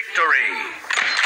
victory.